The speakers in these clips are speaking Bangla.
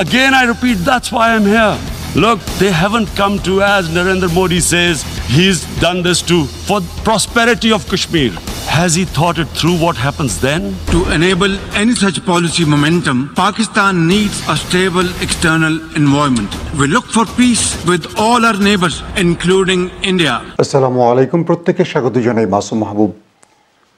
Again, I repeat, that's why I'm here. Look, they haven't come to, as Narendra Modi says, he's done this to for prosperity of Kashmir. Has he thought it through what happens then? To enable any such policy momentum, Pakistan needs a stable external environment. We look for peace with all our neighbors, including India. আসসালামু আলাইকুম প্রত্যেককে স্বাগত জানাই মাসুম মাহবুব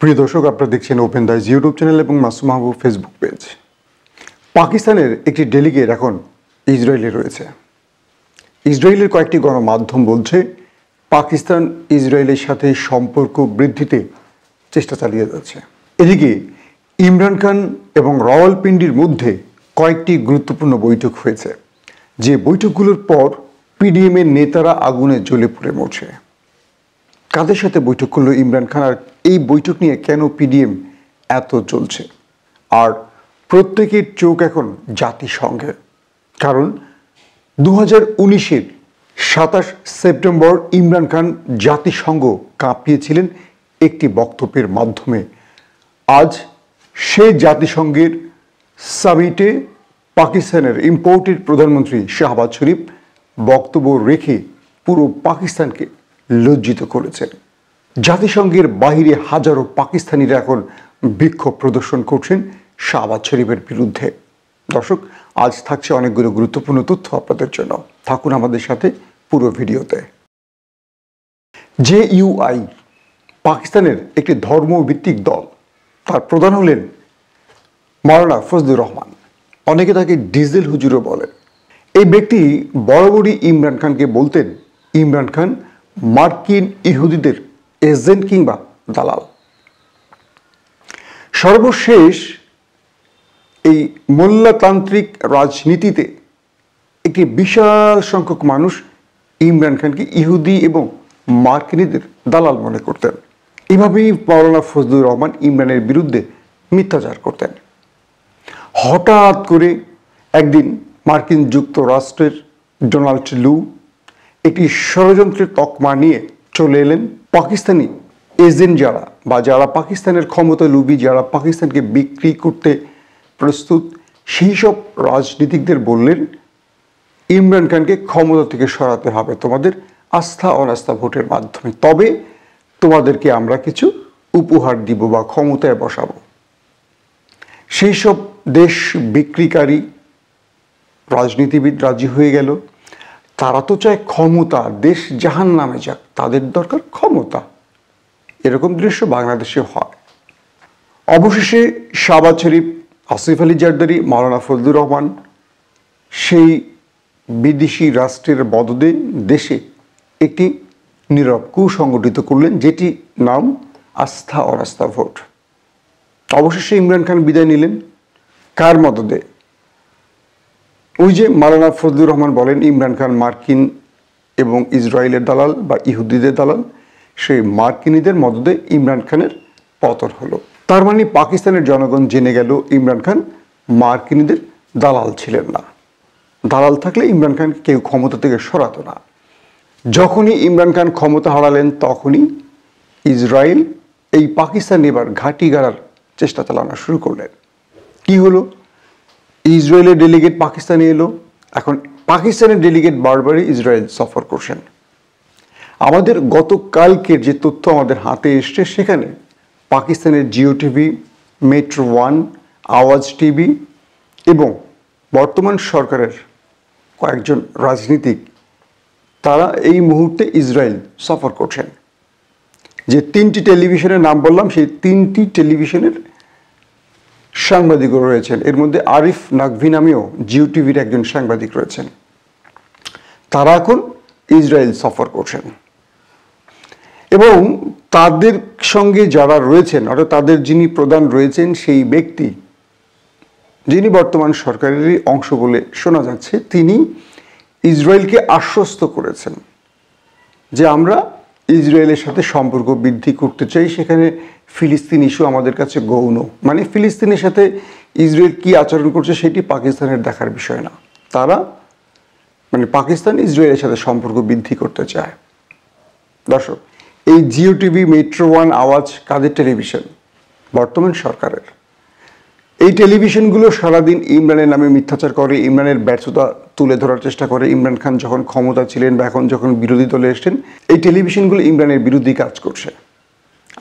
প্রিয় দর্শক আপনারা দেখছেন ওপেন দাইজ ইউটিউব চ্যানেল এবং মাসুম মাহবুব ফেসবুক পেজ পাকিস্তানের একটি ডেলিগেট এখন ইসরায়েলে রয়েছে। ইসরায়েলের কয়েকটি গণমাধ্যম বলছে, পাকিস্তান ইসরায়েলের সাথে সম্পর্ক বৃদ্ধিতে চেষ্টা চালিয়ে যাচ্ছে। এদিকে, ইমরান খান এবং রাওয়ালপিন্ডির মধ্যে কয়েকটি গুরুত্বপূর্ণ বৈঠক হয়েছে। যে বৈঠকগুলোর পর পিডিএমের নেতারা আগুনে জ্বলে পড়ে মরছে। কাদের সাথে বৈঠক করল ইমরান খান আর এই বৈঠক নিয়ে কেন পিডিএম এত চলছে? আর প্রত্যেকের চোখ এখন জাতিসংঘে। কারণ দু হাজার উনিশের সাতাশ সেপ্টেম্বর ইমরান খান জাতিসংঘ কাঁপিয়েছিলেন একটি বক্তব্যের মাধ্যমে। আজ সে জাতিসংঘের সামিটে পাকিস্তানের ইম্পোর্টেড প্রধানমন্ত্রী শাহবাজ শরীফ বক্তব্য রেখে পুরো পাকিস্তানকে লজ্জিত করেছেন। জাতিসংঘের বাহিরে হাজারো পাকিস্তানিরা এখন বিক্ষোভ প্রদর্শন করছেন। শাহবাজ শরীফের বিরুদ্ধে। দর্শক, আজ থাকছে অনেকগুলো গুরুত্বপূর্ণ তথ্য আপনাদের জন্য। থাকুন আমাদের সাথে পুরো ভিডিওতে। জে ইউআই পাকিস্তানের একটি ধর্মভিত্তিক দল। তার প্রধান হলেন মাওলানা ফজলুর রহমান। অনেকে তাকে ডিজেল হুজুরও বলে। এই ব্যক্তি বরাবরই ইমরান খানকে বলতেন, ইমরান খান মার্কিন ইহুদিদের এজেন্ট কিংবা দালাল। সর্বশেষ এই মোল্লাতান্ত্রিক রাজনীতিতে একটি বিশাল সংখ্যক মানুষ ইমরান খানকে ইহুদি এবং মার্কিনীদের দালাল মনে করতেন। এভাবেই মৌলানা ফজলুর রহমান ইমরানের বিরুদ্ধে মিথ্যাচার করতেন। হঠাৎ করে একদিন মার্কিন যুক্তরাষ্ট্রের ডোনাল্ড লু একটি ষড়যন্ত্রের তকমা নিয়ে চলে এলেন পাকিস্তানি এজেন্ট যারা বা যারা পাকিস্তানের ক্ষমতা লুবি যারা পাকিস্তানকে বিক্রি করতে প্রস্তুত, সেই সব রাজনীতিকদের বললেন, ইমরান খানকে ক্ষমতা থেকে সরাতে হবে তোমাদের আস্থা অনাস্থা ভোটের মাধ্যমে। তবে তোমাদেরকে আমরা কিছু উপহার দিব বা ক্ষমতায় বসাবো। সেই সব দেশ বিক্রিকারী রাজনীতিবিদ রাজি হয়ে গেল। তারা তো চায় ক্ষমতা, দেশ জাহান নামে যাক, তাদের দরকার ক্ষমতা। এরকম দৃশ্য বাংলাদেশে হয়। অবশেষে শাহবাজ শরীফ আসিফ আলী জারদারি, মাওলানা ফজলুর রহমান, সেই বিদেশি রাষ্ট্রের বদদে দেশে একটি নীরব কুসংগঠিত করলেন, যেটি নাম আস্থা অনাস্থা ভোট। অবশেষে ইমরান খান বিদায় নিলেন। কার মদদে? ওই যে মালানা ফজলুর রহমান বলেন, ইমরান খান মার্কিন এবং ইসরায়েলের দালাল বা ইহুদিদের দালাল, সেই মার্কিনীদের মদদে ইমরান খানের পতন হলো। তার মানে পাকিস্তানের জনগণ জেনে গেল ইমরান খান মার্কিনীদের দালাল ছিলেন না। দালাল থাকলে ইমরান খানকে কেউ ক্ষমতা থেকে সরাতো না। যখনই ইমরান খান ক্ষমতা হারালেন, তখনই ইসরায়েল এই পাকিস্তান এবার ঘাঁটি গাড়ার চেষ্টা চালানো শুরু করলেন। কি হলো? ইসরায়েলের ডেলিগেট পাকিস্তানে এলো। এখন পাকিস্তানের ডেলিগেট বারবারই ইসরায়েল সফর করছেন। আমাদের গতকালকের যে তথ্য আমাদের হাতে এসছে, সেখানে পাকিস্তানের Geo TV metro one Aawaz TV এবং বর্তমান সরকারের কয়েকজন রাজনীতিক, তারা এই মুহূর্তে ইসরায়েল সফর করছেন। যে তিনটি টেলিভিশনের নাম বললাম, সেই তিনটি টেলিভিশনের সাংবাদিকও রয়েছেন। এর মধ্যে আরিফ নাকভি নামেও জিও টিভির একজন সাংবাদিক রয়েছেন। তারা এখন ইসরায়েল সফর করছেন। এবং তাদের সঙ্গে যারা রয়েছেন, অর্থাৎ তাদের যিনি প্রধান রয়েছেন, সেই ব্যক্তি যিনি বর্তমান সরকারেরই অংশ বলে শোনা যাচ্ছে, তিনি ইসরায়েলকে আশ্বস্ত করেছেন যে আমরা ইসরায়েলের সাথে সম্পর্ক বৃদ্ধি করতে চাই। সেখানে ফিলিস্তিন ইস্যু আমাদের কাছে গৌণ। মানে ফিলিস্তিনের সাথে ইসরায়েল কি আচরণ করছে সেটি পাকিস্তানের দেখার বিষয় না। তারা মানে পাকিস্তান ইসরায়েলের সাথে সম্পর্ক বৃদ্ধি করতে চায়। দর্শক এই জিও টিভি মেট্রো ওয়ান আওয়াজ কাদের টেলিভিশন বর্তমান সরকারের। এই টেলিভিশনগুলো সারাদিন ইমরানের নামে মিথ্যাচার করে, ইমরানের ব্যর্থতা তুলে ধরার চেষ্টা করে। ইমরান খান যখন ক্ষমতা ছিলেন বা এখন যখন বিরোধী দলে এসছেন, এই টেলিভিশনগুলো ইমরানের বিরুদ্ধেই কাজ করছে।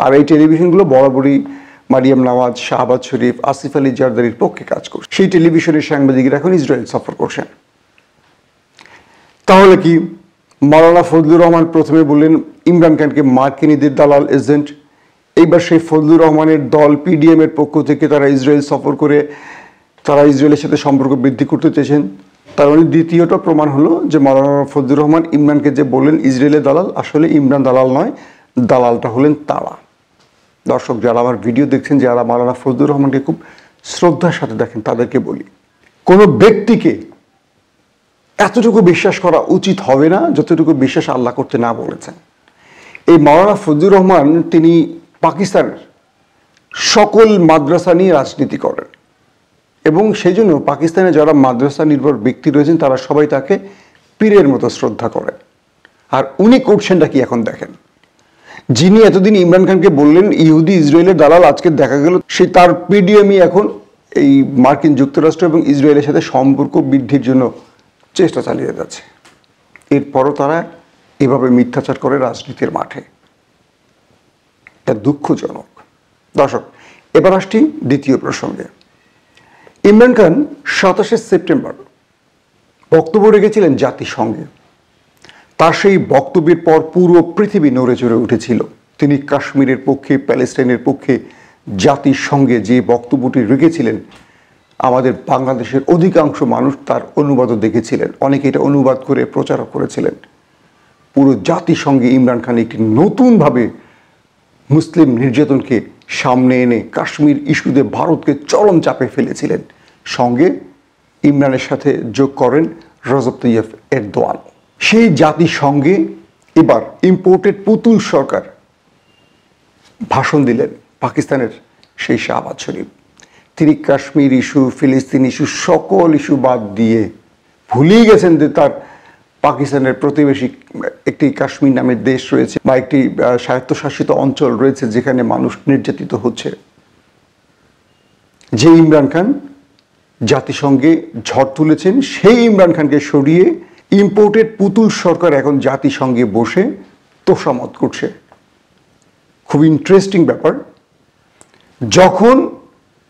আর এই টেলিভিশনগুলো বরাবরই মারিয়াম নওয়াজ, শাহবাজ শরীফ, আসিফ আলী জারদারির পক্ষে কাজ করছে। সেই টেলিভিশনের সাংবাদিকরা এখন ইসরায়েল সফর করছেন। তাহলে কি মাওলানা ফজলুর রহমান প্রথমে বললেন, ইমরান খানকে মার্কিনীদের দালাল এজেন্ট। এইবার সেই ফজলুর রহমানের দল পিডিএম এর পক্ষ থেকে তারা ইসরায়েল সফর করে, তারা ইসরায়েলের সাথে সম্পর্ক বৃদ্ধি করতে চেয়েছেন। তার মানে দ্বিতীয়টা প্রমাণ হলো যে মাওলানা ফজলুর রহমান ইমরানকে যে বললেন ইসরায়েলের দালাল, আসলে ইমরান দালাল নয়, দালালটা হলেন তারা। দর্শক, যারা আমার ভিডিও দেখছেন, যারা মাওলানা ফজলুর রহমানকে খুব শ্রদ্ধার সাথে দেখেন, তাদেরকে বলি, কোনো ব্যক্তিকে এতটুকু বিশ্বাস করা উচিত হবে না যতটুকু বিশ্বাস আল্লাহ করতে না বলেছেন। এই মাওলানা ফজলুর রহমান তিনি পাকিস্তানের সকল মাদ্রাসা নিয়ে রাজনীতি করেন এবং সেই জন্য পাকিস্তানে যারা মাদ্রাসা নির্ভর ব্যক্তি রয়েছেন, তারা সবাই তাকে পীরের মতো শ্রদ্ধা করেন। আর উনি করছেনটা কি এখন দেখেন। যিনি এতদিন ইমরান খানকে বললেন, ইহুদি ইসরায়েলের দালাল, আজকে দেখা গেল সে তার পিডিএমই এখন এই মার্কিন যুক্তরাষ্ট্র এবং ইসরায়েলের সাথে সম্পর্ক বৃদ্ধির জন্য চেষ্টা চালিয়ে যাচ্ছে। এরপরও তারা এভাবে মিথ্যাচার করে রাজনীতির মাঠে। এটা দুঃখজনক। দর্শক, এবার আসছি দ্বিতীয় প্রসঙ্গে। ইমরান খান সাতাশে সেপ্টেম্বর বক্তব্য রেখেছিলেন জাতিসংঘে। তার সেই বক্তব্যের পর পুরো পৃথিবী নড়ে চড়ে উঠেছিল। তিনি কাশ্মীরের পক্ষে, প্যালেস্টাইনের পক্ষে জাতিসংঘে যে বক্তব্যটি রেখেছিলেন আমাদের বাংলাদেশের অধিকাংশ মানুষ তার অনুবাদও দেখেছিলেন। অনেকে এটা অনুবাদ করে, প্রচারও করেছিলেন। পুরো জাতিসংঘে ইমরান খান একটি নতুনভাবে মুসলিম নির্যাতনকে সামনে এনে কাশ্মীর ইস্যুতে ভারতকে চরম চাপে ফেলেছিলেন। সঙ্গে ইমরানের সাথে যোগ করেন রজব তৈয়ফ এরদোয়ান সেই জাতিসংঘে এবার ইম্পোর্টেড পুতুল সরকার ভাষণ দিলেন পাকিস্তানের সেই শাহবাজ শরীফ। তিনি কাশ্মীর ইস্যু, ফিলিস্তিন ইস্যু, সকল ইস্যু বাদ দিয়ে ভুলেই গেছেন যে তার পাকিস্তানের প্রতিবেশী একটি কাশ্মীর নামের দেশ রয়েছে বা একটি স্বায়ত্তশাসিত অঞ্চল রয়েছে যেখানে মানুষ নির্যাতিত হচ্ছে। যে ইমরান খান জাতিসংঘে ঝড় তুলেছেন, সেই ইমরান খানকে সরিয়ে ইম্পোর্টেড পুতুল সরকার এখন জাতিসংঘে বসে তোষামত করছে। খুব ইন্টারেস্টিং ব্যাপার। যখন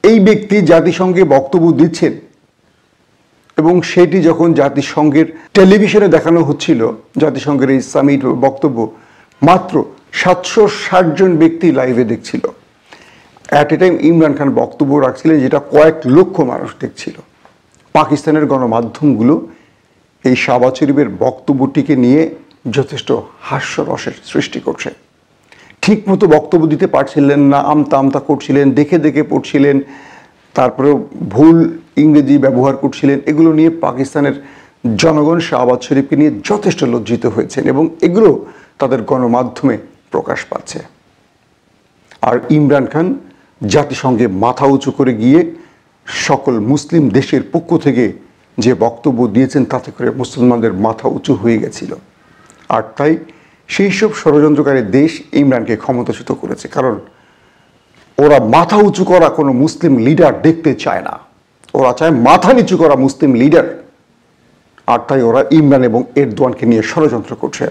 এই ব্যক্তি জাতিসংঘে বক্তব্য দিচ্ছেন। এবং সেটি যখন জাতিসংঘের টেলিভিশনে দেখানো হচ্ছিল, জাতিসংঘের এই সামিট বক্তব্য, মাত্র সাতশো ষাট জন ব্যক্তি লাইভে দেখছিল। At a time Imran Khan বক্তব্য রাখছিলেন যেটা কয়েক লক্ষ মানুষ দেখছিল। পাকিস্তানের গণমাধ্যমগুলো এই শাহবাজ শরীফের বক্তব্যটিকে নিয়ে যথেষ্ট হাস্যরসের সৃষ্টি করছে। ঠিকমতো বক্তব্য দিতে পারছিলেন না, আমতা আমতা করছিলেন, দেখে দেখে পড়ছিলেন, তারপরেও ভুল ইংরেজি ব্যবহার করছিলেন, এগুলো নিয়ে পাকিস্তানের জনগণ শাহবাজ শরীফকে নিয়ে যথেষ্ট লজ্জিত হয়েছেন এবং এগুলো তাদের গণমাধ্যমে প্রকাশ পাচ্ছে। আর ইমরান খান জাতিসংঘে মাথা উঁচু করে গিয়ে সকল মুসলিম দেশের পক্ষ থেকে যে বক্তব্য দিয়েছেন, তাতে করে মুসলমানদের মাথা উঁচু হয়ে গেছিল। আর তাই সেই সব ষড়যন্ত্রকারী দেশ ইমরানকে ক্ষমতাচ্যুত করেছে, কারণ ওরা মাথা উঁচু করা কোনো মুসলিম লিডার দেখতে চায় না। ওরা চায় মাথা নিচু করা মুসলিম লিডার। আর তাই ওরা ইমরান এবং এরদোয়ানকে নিয়ে ষড়যন্ত্র করছে,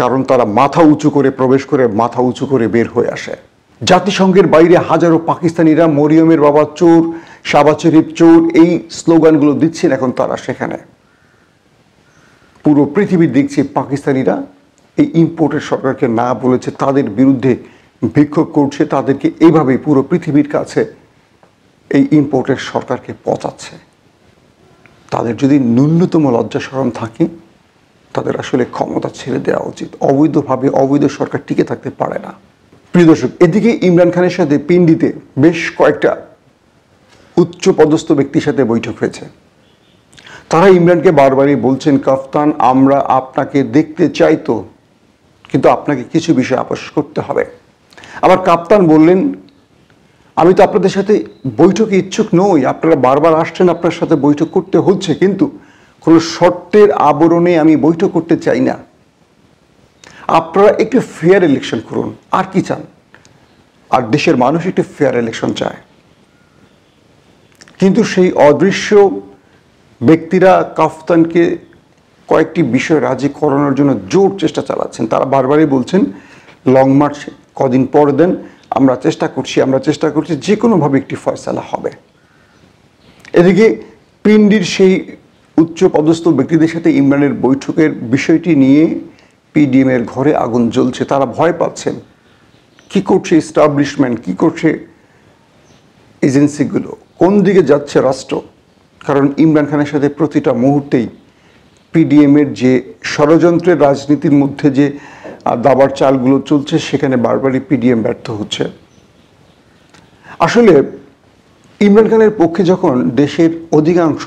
কারণ তারা মাথা উঁচু করে প্রবেশ করে মাথা উঁচু করে বের হয়ে আসে। জাতিসংঘের বাইরে হাজারো পাকিস্তানিরা মরিয়মের বাবা চোর শাহবাজ শরীফ চোর, এই স্লোগানগুলো দিচ্ছেন এখন তারা সেখানে। পুরো পৃথিবী দেখছে পাকিস্তানিরা এই ইম্পোর্টের সরকারকে না বলেছে, তাদের বিরুদ্ধে বিক্ষোভ করছে, তাদেরকে এইভাবেই পুরো পৃথিবীর কাছে এই ইম্পোর্টের সরকারকে পচাচ্ছে। তাদের যদি ন্যূনতম লজ্জা সরম থাকে, তাদের আসলে ক্ষমতা ছেড়ে দেওয়া উচিত। অবৈধভাবে অবৈধ সরকার টিকে থাকতে পারে না। প্রিয় দর্শক, এদিকে ইমরান খানের সাথে পিন্ডিতে বেশ কয়েকটা উচ্চ পদস্থ ব্যক্তির সাথে বৈঠক হয়েছে। তারা ইমরানকে বারবারই বলছেন, কাফতান, আমরা আপনাকে দেখতে চাই তো। কিন্তু আপনাকে কিছু বিষয় আপোষ করতে হবে। আবার কাপ্তান বললেন, আমি তো আপনাদের সাথে বৈঠকে ইচ্ছুক নই, আপনারা বারবার আসছেন আপনার সাথে বৈঠক করতে হচ্ছে, কিন্তু কোনো শর্তের আবরণে আমি বৈঠক করতে চাই না। আপনারা একটু ফেয়ার ইলেকশন করুন, আর কি চান? আর দেশের মানুষ একটু ফেয়ার ইলেকশন চায়। কিন্তু সেই অদৃশ্য ব্যক্তিরা কাফতানকে কয়েকটি বিষয় রাজি করানোর জন্য জোর চেষ্টা চালাচ্ছেন। তারা বারবারই বলছেন, লং মার্চ কদিন পর দেন, আমরা চেষ্টা করছি, আমরা চেষ্টা করছি যে কোনোভাবে একটি ফয়সালা হবে। এদিকে পিন্ডির সেই উচ্চ পদস্থ ব্যক্তিদের সাথে ইমরানের বৈঠকের বিষয়টি নিয়ে পিডিএম এর ঘরে আগুন জ্বলছে। তারা ভয় পাচ্ছেন, কি করছে এস্টাবলিশমেন্ট কি করছে এজেন্সিগুলো কোন দিকে যাচ্ছে রাষ্ট্র? কারণ ইমরান খানের সাথে প্রতিটা মুহূর্তেই পিডিএম এর যে ষড়যন্ত্রের রাজনীতির মধ্যে যে দাবার চালগুলো চলছে, সেখানে বারবারই পিডিএম ব্যর্থ হচ্ছে। আসলে ইমরান খানের পক্ষে যখন দেশের অধিকাংশ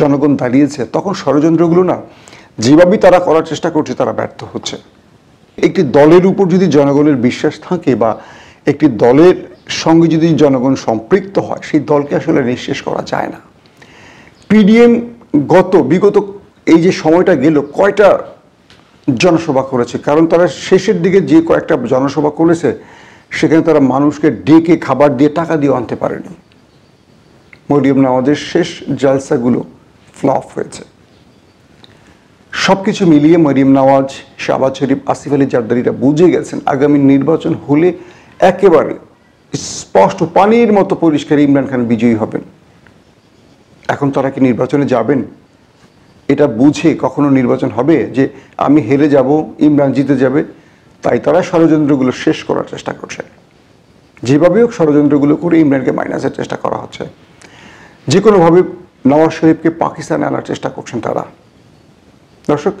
জনগণ দাঁড়িয়েছে, তখন ষড়যন্ত্রগুলো না যেভাবেই তারা করার চেষ্টা করছে, তারা ব্যর্থ হচ্ছে। একটি দলের উপর যদি জনগণের বিশ্বাস থাকে বা একটি দলের সঙ্গে যদি জনগণ সম্পৃক্ত হয়, সেই দলকে আসলে নিঃশেষ করা যায় না। পিডিএম গত, বিগত এই যে সময়টা গেল, কয়টা জনসভা করেছে? কারণ তারা শেষের দিকে যে কয়েকটা জনসভা করেছে, সেখানে তারা মানুষকে ডেকে খাবার দিয়ে টাকা দিয়ে আনতে পারেনি। মরিয়ম নামাজের শেষ জালসাগুলো ফ্লপ হয়েছে। সব কিছু মিলিয়ে মরিয়ম নওয়াজ, শাহবাজ শরীফ, আসিফ আলী জারদারিরা বুঝে গেছেন, আগামী নির্বাচন হলে একেবারে স্পষ্ট পানির মতো পরিষ্কার ইমরান খান বিজয়ী হবেন। এখন তারা কি নির্বাচনে যাবেন? এটা বুঝে কখনো নির্বাচন হবে যে আমি হেরে যাব, ইমরান জিতে যাবে, তাই তারা ষড়যন্ত্রগুলো শেষ করার চেষ্টা করছে। যেভাবে হোক ষড়যন্ত্রগুলো করে ইমরানকে মাইনাসের চেষ্টা করা হচ্ছে। যে কোনোভাবে নওয়াজ শরীফকে পাকিস্তানে আনার চেষ্টা করছেন তারা। দর্শক,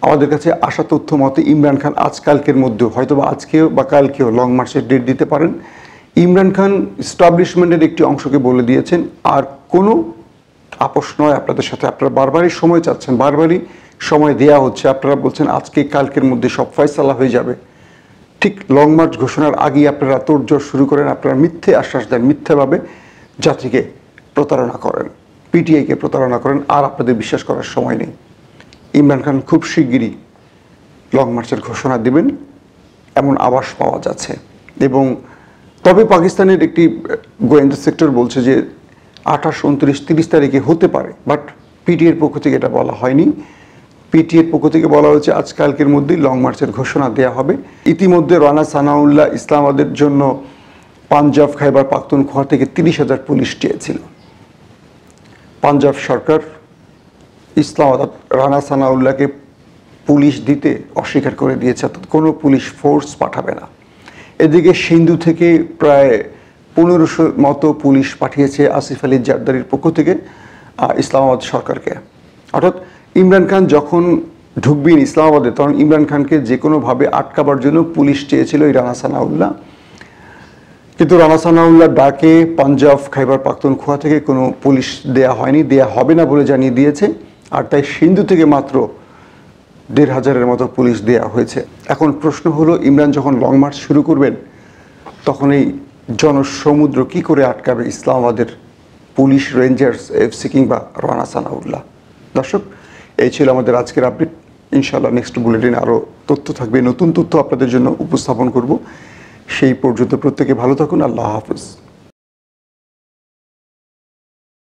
আমাদের কাছে আসা তথ্য মতে ইমরান খান আজকালকের মধ্যেও হয়তো বা আজকেও বা কালকেও লং মার্চের ডেট দিতে পারেন। ইমরান খান স্টাবলিশমেন্টের একটি অংশকে বলে দিয়েছেন, আর কোনো আপোষ নয় আপনাদের সাথে। আপনারা বারবারই সময় চাচ্ছেন, বারবারই সময় দেয়া হচ্ছে। আপনারা বলছেন, আজকে কালকের মধ্যে সব ফয়সালা হয়ে যাবে। ঠিক লং মার্চ ঘোষণার আগেই আপনারা তোড়জোড় শুরু করেন, আপনারা মিথ্যে আশ্বাস দেন, মিথ্যাভাবে জাতিকে প্রতারণা করেন, পিটিআইকে প্রতারণা করেন, আর আপনাদের বিশ্বাস করার সময় নেই। ইমরান খান খুব শিগগিরই লং মার্চের ঘোষণা দেবেন, এমন আভাস পাওয়া যাচ্ছে। এবং তবে পাকিস্তানের একটি গোয়েন্দা সেক্টর বলছে যে আঠাশ, উনত্রিশ, তিরিশ তারিখে হতে পারে বাট পিটিএর পক্ষ থেকে এটা বলা হয়নি। পিটিএর পক্ষ থেকে বলা হয়েছে আজকালকের মধ্যেই লং মার্চের ঘোষণা দেওয়া হবে। ইতিমধ্যে রানা সানাউল্লাহ ইসলামাবাদের জন্য পাঞ্জাব খাইবার পাখতুনখোয়া থেকে তিরিশ হাজার পুলিশ চেয়েছিল। পাঞ্জাব সরকার ইসলামাবাদ রানা সানাউল্লাহকে পুলিশ দিতে অস্বীকার করে দিয়েছে, অর্থাৎ কোনো পুলিশ ফোর্স পাঠাবে না। এদিকে সিন্ধু থেকে প্রায় পনেরোশো মতো পুলিশ পাঠিয়েছে আসিফ আলী জারদারির পক্ষ থেকে ইসলামাবাদ সরকারকে। অর্থাৎ ইমরান খান যখন ঢুকবেন ইসলামাবাদে, তখন ইমরান খানকে যে কোনোভাবে আটকাবার জন্য পুলিশ চেয়েছিল এই রানা সানাউল্লাহ। কিন্তু রানা সানাউল্লাহ ডাকে, পাঞ্জাব খাইবার পাখতুনখোয়া থেকে কোনো পুলিশ দেয়া হয়নি, দেয়া হবে না বলে জানিয়ে দিয়েছে, আর তাই সিন্ধু থেকে মাত্র দেড় হাজারের মতো পুলিশ দেয়া হয়েছে। এখন প্রশ্ন হলো, ইমরান যখন লং মার্চ শুরু করবেন, তখন এই জনসমুদ্র কি করে আটকাবে ইসলামাবাদের পুলিশ রেঞ্জার্স, এফসি কিংবা রানা সানাউল্লাহ? দর্শক, এই ছিল আমাদের আজকের আপডেট। ইনশাল্লাহ নেক্সট বুলেটিনে আরও তথ্য থাকবে। নতুন তথ্য আপনাদের জন্য উপস্থাপন করব। সেই পর্যন্ত প্রত্যেকে ভালো থাকুন। আল্লাহ হাফিজ।